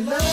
my love.